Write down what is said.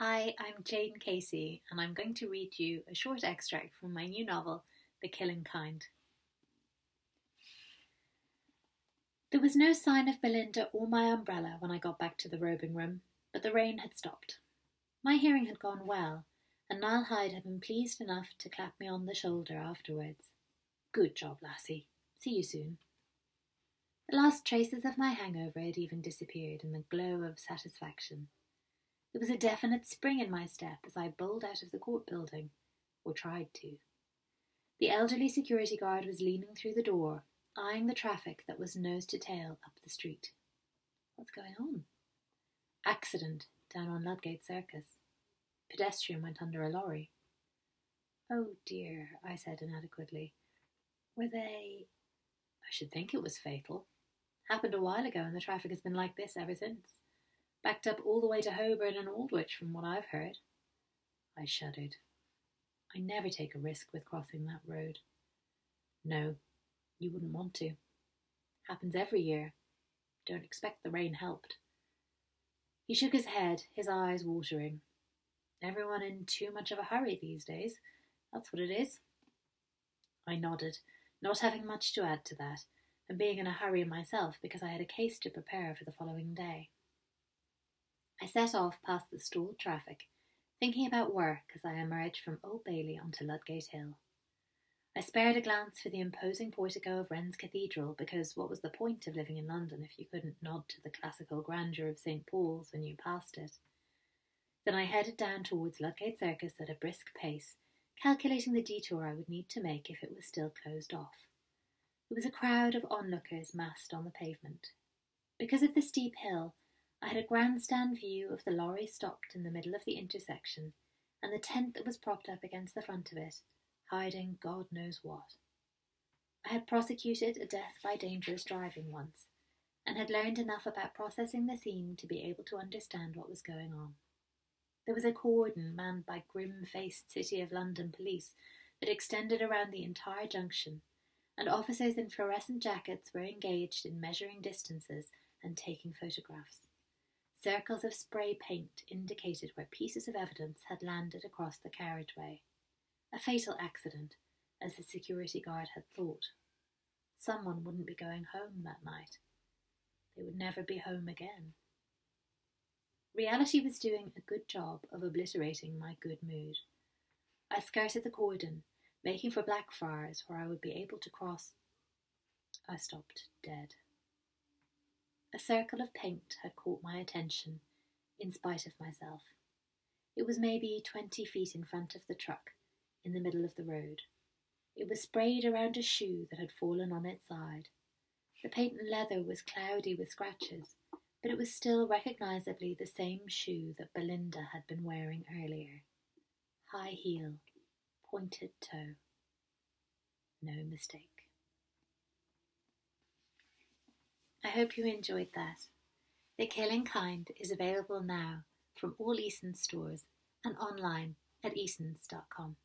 Hi, I'm Jane Casey, and I'm going to read you a short extract from my new novel, The Killing Kind. There was no sign of Belinda or my umbrella when I got back to the robing room, but the rain had stopped. My hearing had gone well, and Niall Hyde had been pleased enough to clap me on the shoulder afterwards. Good job, lassie. See you soon. The last traces of my hangover had even disappeared in the glow of satisfaction. There was a definite spring in my step as I bowled out of the court building, or tried to. The elderly security guard was leaning through the door, eyeing the traffic that was nose to tail up the street. What's going on? Accident down on Ludgate Circus. Pedestrian went under a lorry. Oh dear, I said inadequately. Were they. I should think it was fatal. Happened a while ago, and the traffic has been like this ever since. Backed up all the way to Holborn and Aldwych, from what I've heard. I shuddered. I never take a risk with crossing that road. No, you wouldn't want to. Happens every year. Don't expect the rain helped. He shook his head, his eyes watering. Everyone in too much of a hurry these days. That's what it is. I nodded, not having much to add to that, and being in a hurry myself because I had a case to prepare for the following day. I set off past the stalled traffic, thinking about work as I emerged from Old Bailey onto Ludgate Hill. I spared a glance for the imposing portico of Wren's Cathedral because what was the point of living in London if you couldn't nod to the classical grandeur of St. Paul's when you passed it? Then I headed down towards Ludgate Circus at a brisk pace, calculating the detour I would need to make if it was still closed off. There was a crowd of onlookers massed on the pavement. Because of the steep hill, I had a grandstand view of the lorry stopped in the middle of the intersection and the tent that was propped up against the front of it, hiding God knows what. I had prosecuted a death by dangerous driving once, and had learned enough about processing the scene to be able to understand what was going on. There was a cordon manned by grim faced City of London police that extended around the entire junction, and officers in fluorescent jackets were engaged in measuring distances and taking photographs. Circles of spray paint indicated where pieces of evidence had landed across the carriageway. A fatal accident, as the security guard had thought. Someone wouldn't be going home that night. They would never be home again. Reality was doing a good job of obliterating my good mood. I skirted the cordon, making for Blackfriars, where I would be able to cross. I stopped dead. A circle of paint had caught my attention, in spite of myself. It was maybe twenty feet in front of the truck, in the middle of the road. It was sprayed around a shoe that had fallen on its side. The paint and leather was cloudy with scratches, but it was still recognizably the same shoe that Belinda had been wearing earlier. High heel, pointed toe. No mistake. I hope you enjoyed that. The Killing Kind is available now from all Easons stores and online at easons.com.